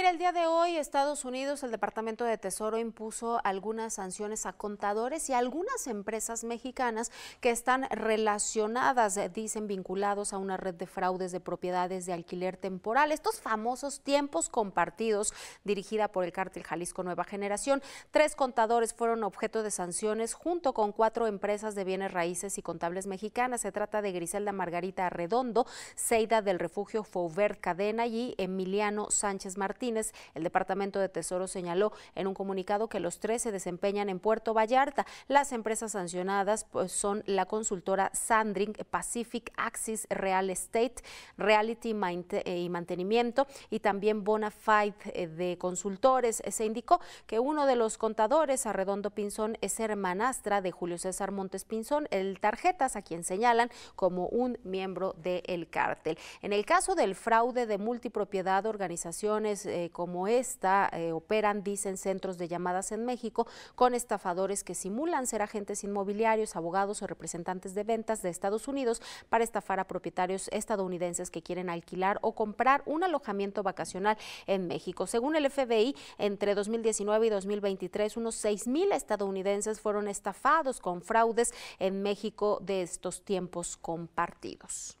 mira, el día de hoy Estados Unidos, el Departamento de Tesoro impuso algunas sanciones a contadores y algunas empresas mexicanas que están relacionadas, eh, dicen, vinculados a una red de fraudes de propiedades de alquiler temporal. Estos famosos tiempos compartidos dirigida por el cártel Jalisco Nueva Generación. Tres contadores fueron objeto de sanciones junto con cuatro empresas de bienes raíces y contables mexicanas. Se trata de Griselda Margarita Arredondo, Seida del Refugio Faubert Cadena y Emiliano Sánchez El Departamento de Tesoro señaló en un comunicado que los tres se desempeñan en Puerto Vallarta. Las empresas sancionadas pues, son la consultora Sandring, Pacific Axis Real Estate, Reality eh, y Mantenimiento y también Bonafide eh, de Consultores. Se indicó que uno de los contadores, Arredondo Pinzón, es hermanastra de Julio César Montes Pinzón, el Tarjetas, a quien señalan como un miembro del cártel. En el caso del fraude de multipropiedad, organizaciones eh, como esta eh, operan, dicen, centros de llamadas en México con estafadores que simulan ser agentes inmobiliarios, abogados o representantes de ventas de Estados Unidos para estafar a propietarios estadounidenses que quieren alquilar o comprar un alojamiento vacacional en México. Según el FBI, entre 2019 y 2023, unos 6 mil estadounidenses fueron estafados con fraudes en México de estos tiempos compartidos.